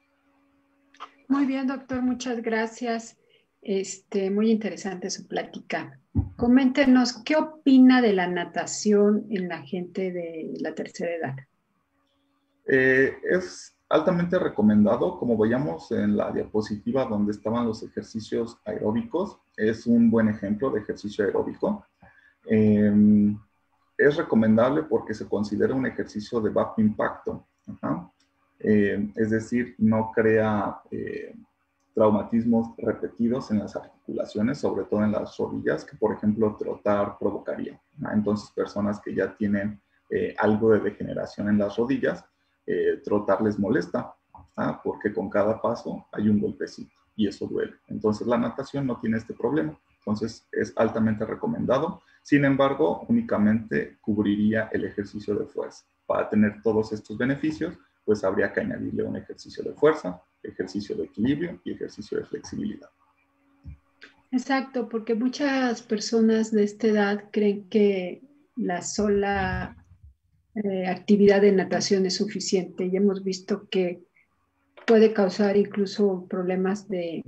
Muy bien, doctor, muchas gracias. Este, muy interesante su plática. Coméntenos, ¿qué opina de la natación en la gente de la tercera edad? Eh, es altamente recomendado, como veíamos en la diapositiva donde estaban los ejercicios aeróbicos, es un buen ejemplo de ejercicio aeróbico. Em, es recomendable porque se considera un ejercicio de bajo impacto. Eh, es decir, no crea eh, traumatismos repetidos en las articulaciones, sobre todo en las rodillas, que por ejemplo trotar provocaría. Entonces, personas que ya tienen eh, algo de degeneración en las rodillas, trotar les molesta, porque con cada paso hay un golpecito y eso duele. Entonces, la natación no tiene este problema. Entonces, es altamente recomendado. Sin embargo, únicamente cubriría el ejercicio de fuerza. Para tener todos estos beneficios, pues habría que añadirle un ejercicio de fuerza, ejercicio de equilibrio y ejercicio de flexibilidad. Exacto, porque muchas personas de esta edad creen que la sola eh, actividad de natación es suficiente y hemos visto que puede causar incluso problemas de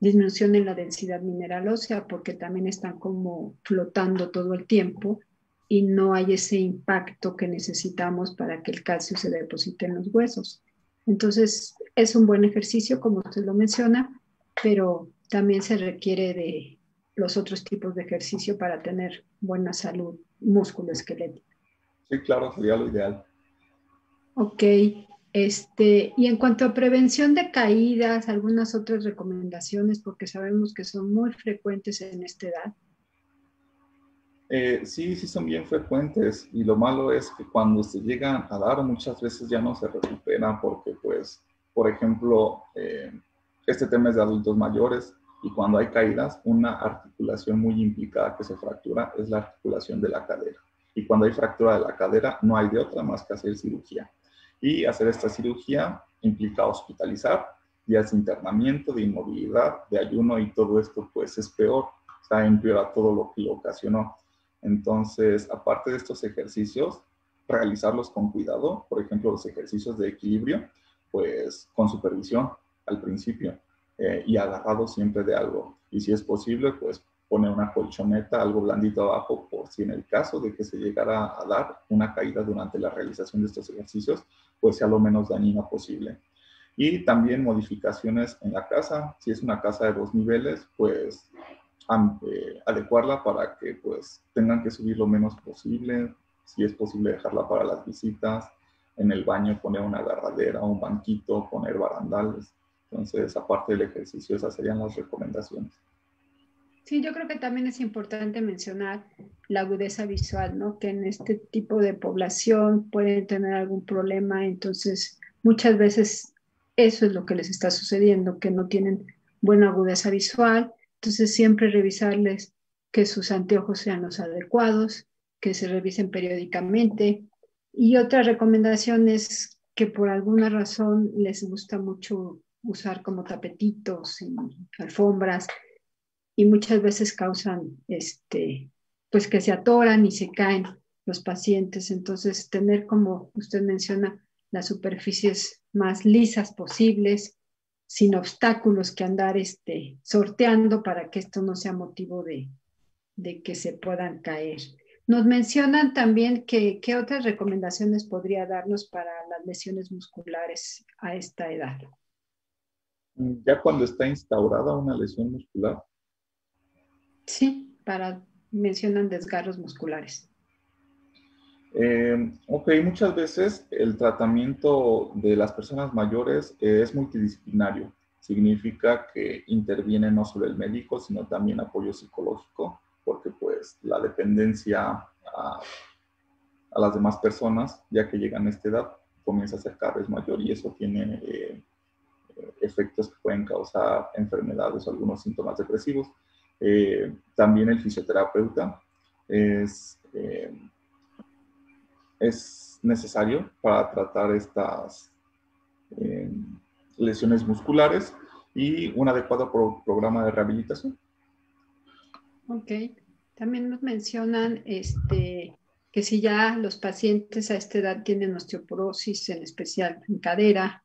disminución en la densidad mineral ósea porque también están como flotando todo el tiempo y no hay ese impacto que necesitamos para que el calcio se deposite en los huesos. Entonces, es un buen ejercicio, como usted lo menciona, pero también se requiere de los otros tipos de ejercicio para tener buena salud músculo esquelético. Sí, claro, sería lo ideal. Ok, este, y en cuanto a prevención de caídas, algunas otras recomendaciones, porque sabemos que son muy frecuentes en esta edad. Eh, sí, sí son bien frecuentes y lo malo es que cuando se llegan a dar muchas veces ya no se recuperan porque pues, por ejemplo, eh, este tema es de adultos mayores y cuando hay caídas, una articulación muy implicada que se fractura es la articulación de la cadera. Y cuando hay fractura de la cadera, no hay de otra más que hacer cirugía. Y hacer esta cirugía implica hospitalizar, días de internamiento, de inmovilidad, de ayuno y todo esto pues es peor, o sea, empeora todo lo que lo ocasionó. Entonces, aparte de estos ejercicios, realizarlos con cuidado, por ejemplo, los ejercicios de equilibrio, pues con supervisión al principio eh, y agarrado siempre de algo. Y si es posible, pues poner una colchoneta, algo blandito abajo, por si en el caso de que se llegara a dar una caída durante la realización de estos ejercicios, pues sea lo menos dañina posible. Y también modificaciones en la casa. Si es una casa de dos niveles, pues eh, adecuarla para que pues tengan que subir lo menos posible, si es posible dejarla para las visitas, en el baño poner una agarradera, un banquito, poner barandales. Entonces, aparte del ejercicio, esas serían las recomendaciones. Sí, yo creo que también es importante mencionar la agudeza visual, ¿no? Que en este tipo de población pueden tener algún problema, entonces muchas veces eso es lo que les está sucediendo, que no tienen buena agudeza visual entonces, siempre revisarles que sus anteojos sean los adecuados, que se revisen periódicamente. Y otra recomendación es que por alguna razón les gusta mucho usar como tapetitos y alfombras y muchas veces causan este pues que se atoran y se caen los pacientes. Entonces, tener como usted menciona las superficies más lisas posibles, sin obstáculos que andar este, sorteando para que esto no sea motivo de, que se puedan caer. Nos mencionan también que qué otras recomendaciones podría darnos para las lesiones musculares a esta edad. Ya cuando está instaurada una lesión muscular. Sí, para mencionan desgarros musculares. Eh, ok, muchas veces el tratamiento de las personas mayores es multidisciplinario. Significa que interviene no solo el médico, sino también apoyo psicológico, porque pues la dependencia a, las demás personas, ya que llegan a esta edad, comienza a ser cada vez mayor y eso tiene eh, efectos que pueden causar enfermedades o algunos síntomas depresivos. Eh, también el fisioterapeuta es es necesario para tratar estas eh, lesiones musculares y un adecuado programa de rehabilitación. Ok, también nos mencionan este, que si ya los pacientes a esta edad tienen osteoporosis, en especial en cadera,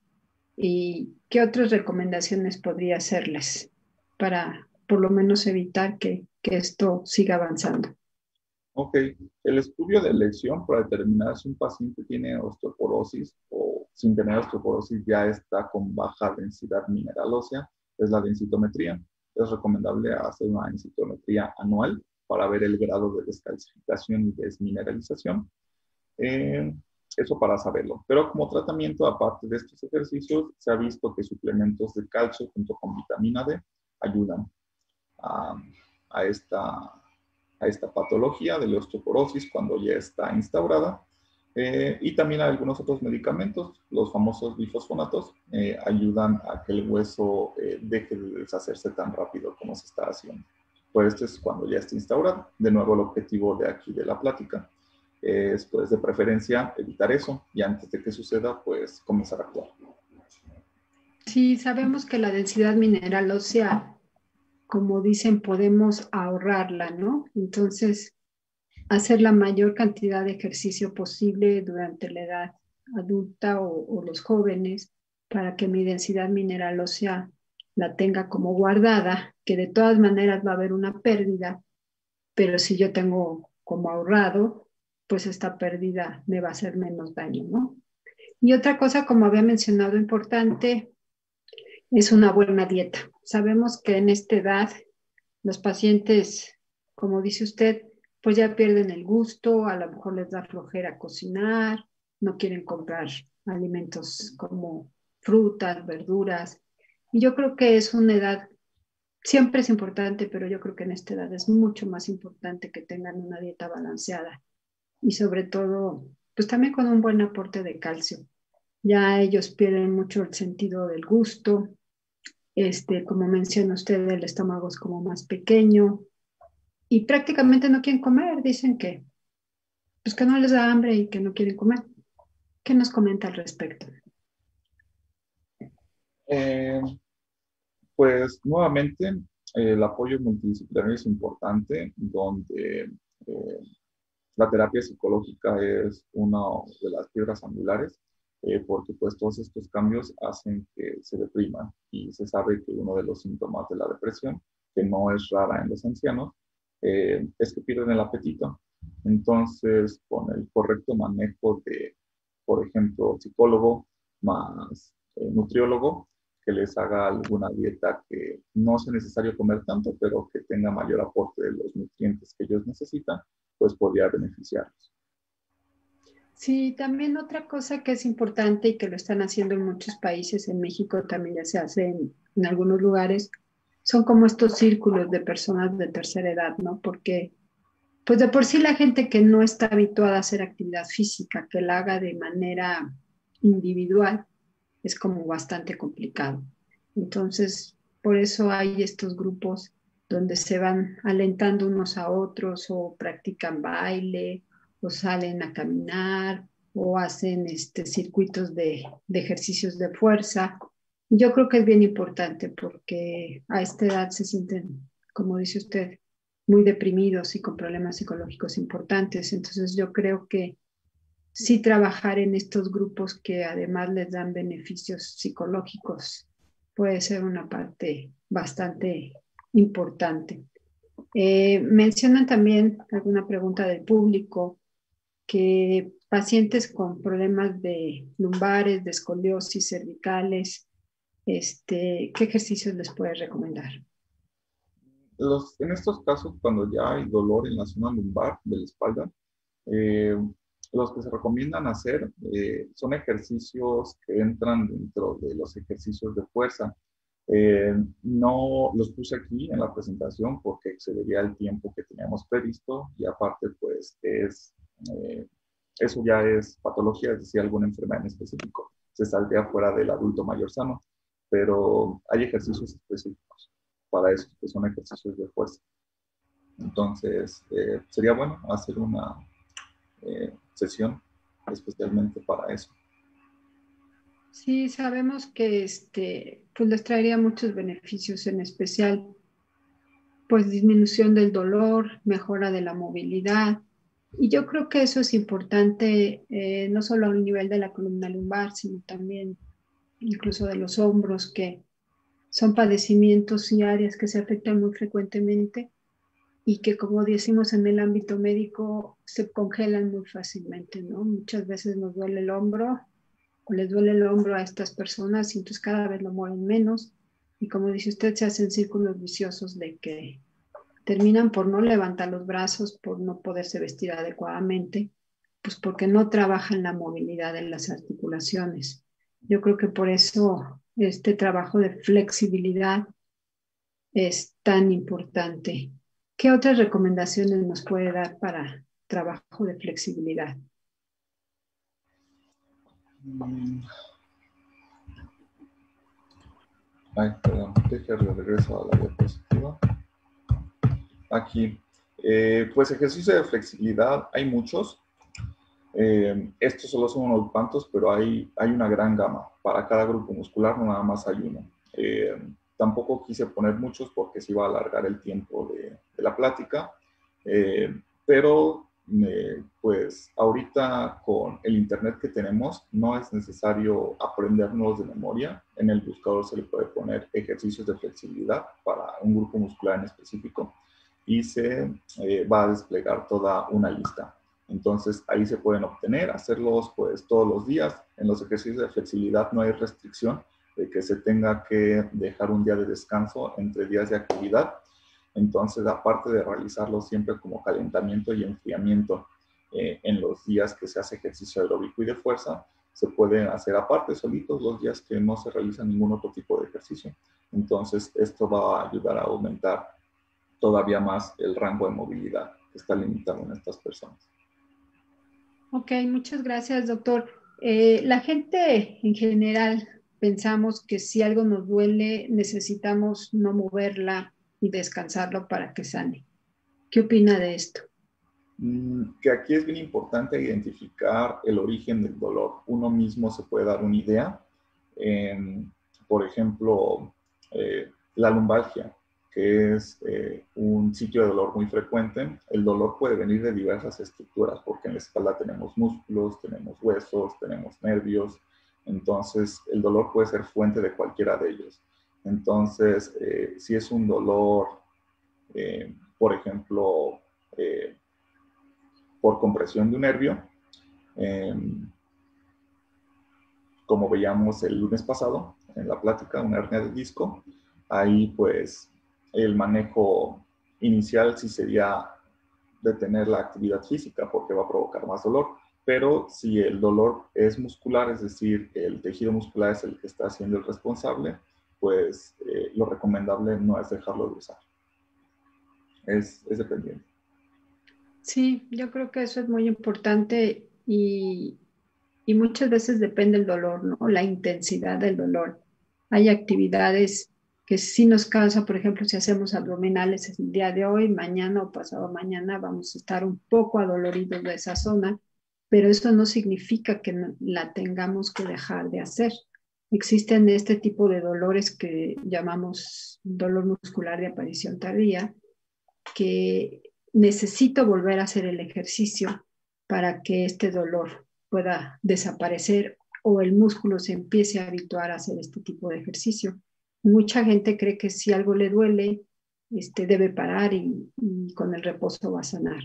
¿y qué otras recomendaciones podría hacerles para por lo menos evitar que esto siga avanzando? Ok, el estudio de lesión para determinar si un paciente tiene osteoporosis o sin tener osteoporosis ya está con baja densidad mineral ósea es la densitometría. Es recomendable hacer una densitometría anual para ver el grado de descalcificación y desmineralización. Eh, eso para saberlo. Pero como tratamiento, aparte de estos ejercicios, se ha visto que suplementos de calcio junto con vitamina D ayudan a esta esta patología de la osteoporosis cuando ya está instaurada. Eh, y también algunos otros medicamentos, los famosos bifosfonatos, eh, ayudan a que el hueso eh, deje de deshacerse tan rápido como se está haciendo. Pues esto es cuando ya está instaurado. De nuevo, el objetivo de aquí de la plática es, pues, de preferencia, evitar eso y antes de que suceda, pues, comenzar a actuar. Sí, sabemos que la densidad mineral ósea como dicen, podemos ahorrarla, ¿no? Entonces, hacer la mayor cantidad de ejercicio posible durante la edad adulta o, los jóvenes para que mi densidad mineral ósea la tenga como guardada, que de todas maneras va a haber una pérdida, pero si yo tengo como ahorrado, pues esta pérdida me va a hacer menos daño, ¿no? Y otra cosa, como había mencionado, importante, es una buena dieta. Sabemos que en esta edad los pacientes, como dice usted, pues ya pierden el gusto, a lo mejor les da flojera cocinar, no quieren comprar alimentos como frutas, verduras. Y yo creo que es una edad, siempre es importante, pero yo creo que en esta edad es mucho más importante que tengan una dieta balanceada y sobre todo, pues también con un buen aporte de calcio. Ya ellos pierden mucho el sentido del gusto, este, como menciona usted, el estómago es como más pequeño y prácticamente no quieren comer. Dicen que, pues que no les da hambre y que no quieren comer. ¿Qué nos comenta al respecto? Eh, pues nuevamente, el apoyo multidisciplinario es importante, donde eh, la terapia psicológica es una de las piedras angulares eh, porque pues todos estos cambios hacen que se depriman y se sabe que uno de los síntomas de la depresión, que no es rara en los ancianos, eh, es que pierden el apetito. Entonces, con el correcto manejo de, por ejemplo, psicólogo más eh, nutriólogo, que les haga alguna dieta que no sea necesario comer tanto, pero que tenga mayor aporte de los nutrientes que ellos necesitan, pues podría beneficiarlos. Sí, también otra cosa que es importante y que lo están haciendo en muchos países, en México también ya se hace en, algunos lugares, son como estos círculos de personas de tercera edad, ¿no? Porque, pues de por sí la gente que no está habituada a hacer actividad física, que la haga de manera individual, es como bastante complicado. Entonces, por eso hay estos grupos donde se van alentando unos a otros o practican baile o salen a caminar o hacen este, circuitos de, de ejercicios de fuerza. Yo creo que es bien importante porque a esta edad se sienten, como dice usted, muy deprimidos y con problemas psicológicos importantes. Entonces yo creo que sí trabajar en estos grupos que además les dan beneficios psicológicos puede ser una parte bastante importante. Eh, mencionan también alguna pregunta del público que pacientes con problemas de lumbares, de escoliosis cervicales, este, ¿qué ejercicios les puedes recomendar? Los, en estos casos, cuando ya hay dolor en la zona lumbar de la espalda, eh, los que se recomiendan hacer eh, son ejercicios que entran dentro de los ejercicios de fuerza. Eh, no los puse aquí en la presentación porque excedería el tiempo que teníamos previsto y aparte pues es, eso ya es patología, es decir, alguna enfermedad en específico. Se saldría fuera del adulto mayor sano, pero hay ejercicios específicos para eso, que son ejercicios de fuerza. Entonces, eh, sería bueno hacer una eh, sesión especialmente para eso. Sí, sabemos que este, pues les traería muchos beneficios, en especial, pues disminución del dolor, mejora de la movilidad. Y yo creo que eso es importante, eh, no solo a nivel de la columna lumbar, sino también incluso de los hombros, que son padecimientos y áreas que se afectan muy frecuentemente y que, como decimos en el ámbito médico, se congelan muy fácilmente, ¿no? Muchas veces nos duele el hombro o les duele el hombro a estas personas y entonces cada vez lo mueven menos y como dice usted, se hacen círculos viciosos de que terminan por no levantar los brazos, por no poderse vestir adecuadamente, pues porque no trabajan la movilidad de las articulaciones. Yo creo que por eso este trabajo de flexibilidad es tan importante. ¿Qué otras recomendaciones nos puede dar para trabajo de flexibilidad? Mm. Ay, perdón, déjame regreso a la diapositiva. Aquí, eh, pues ejercicio de flexibilidad hay muchos. Eh, estos solo son unos cuantos, pero hay, hay una gran gama. Para cada grupo muscular no nada más hay uno. Eh, tampoco quise poner muchos porque se iba a alargar el tiempo de, la plática, eh, pero pues ahorita con el internet que tenemos no es necesario aprendernos de memoria. En el buscador se le puede poner ejercicios de flexibilidad para un grupo muscular en específico y se va a desplegar toda una lista. Entonces ahí se pueden obtener, hacerlos pues todos los días. En los ejercicios de flexibilidad no hay restricción de que se tenga que dejar un día de descanso entre días de actividad. Entonces, aparte de realizarlo siempre como calentamiento y enfriamiento eh, en los días que se hace ejercicio aeróbico y de fuerza, se pueden hacer aparte solitos los días que no se realiza ningún otro tipo de ejercicio. Entonces, esto va a ayudar a aumentar todavía más el rango de movilidad que está limitado en estas personas. Ok, muchas gracias, doctor. Eh, la gente en general pensamos que si algo nos duele, necesitamos no moverla y descansarlo para que sane. ¿Qué opina de esto? Mm, que aquí es bien importante identificar el origen del dolor. Uno mismo se puede dar una idea. por ejemplo, eh, la lumbalgia que es eh, un sitio de dolor muy frecuente. El dolor puede venir de diversas estructuras, porque en la espalda tenemos músculos, tenemos huesos, tenemos nervios. Entonces, el dolor puede ser fuente de cualquiera de ellos. Entonces, eh, si es un dolor, eh, por ejemplo, por compresión de un nervio, em, como veíamos el lunes pasado en la plática, una hernia de disco, ahí pues el manejo inicial sí sería detener la actividad física porque va a provocar más dolor, pero si el dolor es muscular, es decir, el tejido muscular es el que está siendo el responsable, pues eh, lo recomendable no es dejarlo de usar. Es, es dependiente. Sí, yo creo que eso es muy importante y, y muchas veces depende el dolor, ¿no? La intensidad del dolor. Hay actividades que si nos causa, por ejemplo, si hacemos abdominales el día de hoy, mañana o pasado mañana vamos a estar un poco adoloridos de esa zona, pero eso no significa que la tengamos que dejar de hacer. Existen este tipo de dolores que llamamos dolor muscular de aparición tardía, que necesito volver a hacer el ejercicio para que este dolor pueda desaparecer o el músculo se empiece a habituar a hacer este tipo de ejercicio. Mucha gente cree que si algo le duele, este, debe parar y, con el reposo va a sanar.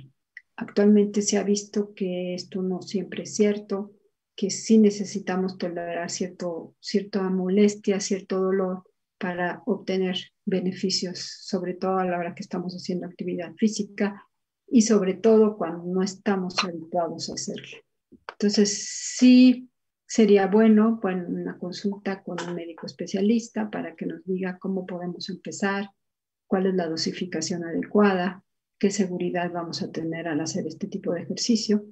Actualmente se ha visto que esto no siempre es cierto, que sí necesitamos tolerar cierto, cierta molestia, cierto dolor para obtener beneficios, sobre todo a la hora que estamos haciendo actividad física y sobre todo cuando no estamos habituados a hacerlo. Entonces, sí sería bueno, una consulta con un médico especialista para que nos diga cómo podemos empezar, cuál es la dosificación adecuada, qué seguridad vamos a tener al hacer este tipo de ejercicio.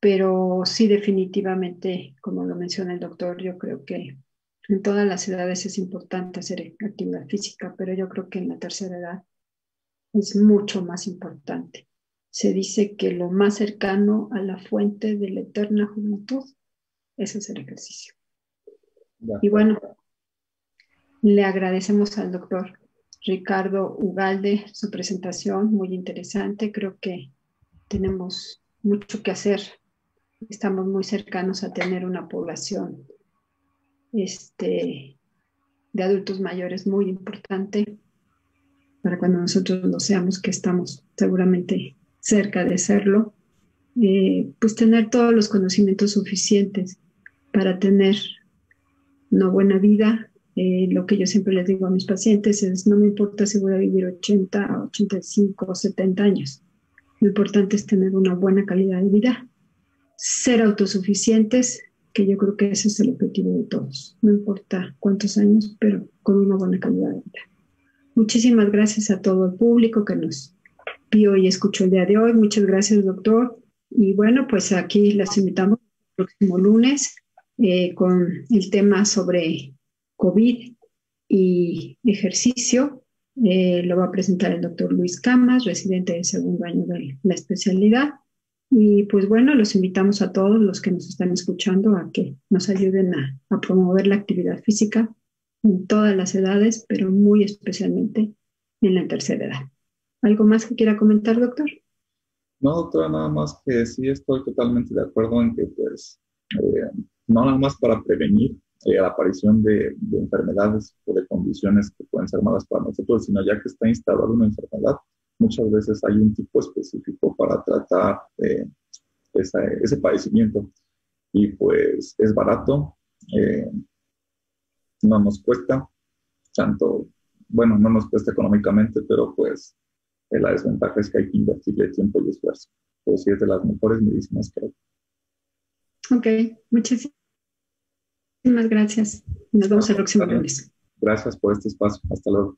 Pero sí, definitivamente, como lo menciona el doctor, yo creo que en todas las edades es importante hacer actividad física, pero yo creo que en la tercera edad es mucho más importante. Se dice que lo más cercano a la fuente de la eterna juventud es hacer ejercicio. Y bueno, le agradecemos al doctor Ricardo Ugalde, su presentación, muy interesante. Creo que tenemos mucho que hacer. Estamos muy cercanos a tener una población este, de adultos mayores muy importante para cuando nosotros lo seamos, que estamos seguramente cerca de serlo, eh, pues tener todos los conocimientos suficientes para tener una buena vida, eh, lo que yo siempre les digo a mis pacientes es, no me importa si voy a vivir 80, 85 o 70 años. Lo importante es tener una buena calidad de vida, ser autosuficientes, que yo creo que ese es el objetivo de todos. No importa cuántos años, pero con una buena calidad de vida. Muchísimas gracias a todo el público que nos vio y escuchó el día de hoy. Muchas gracias, doctor. Y bueno, pues aquí las invitamos el próximo lunes eh, con el tema sobre COVID y ejercicio. Eh, lo va a presentar el doctor Luis Camas, residente de segundo año de la especialidad. Y pues bueno, los invitamos a todos los que nos están escuchando a que nos ayuden a, a promover la actividad física en todas las edades, pero muy especialmente en la tercera edad. ¿Algo más que quiera comentar, doctor? No, doctora, nada más que sí estoy totalmente de acuerdo en que pues eh, no nada más para prevenir eh, la aparición de, enfermedades o de condiciones que pueden ser malas para nosotros, sino ya que está instalada una enfermedad, muchas veces hay un tipo específico para tratar eh, ese padecimiento. Y pues es barato, eh, no nos cuesta tanto, bueno, no nos cuesta económicamente, pero pues la desventaja es que hay que invertirle tiempo y esfuerzo. Pero sí es de las mejores medicinas que hay. Ok, muchísimas gracias. Nos vemos el próximo lunes. Gracias por este espacio. Hasta luego.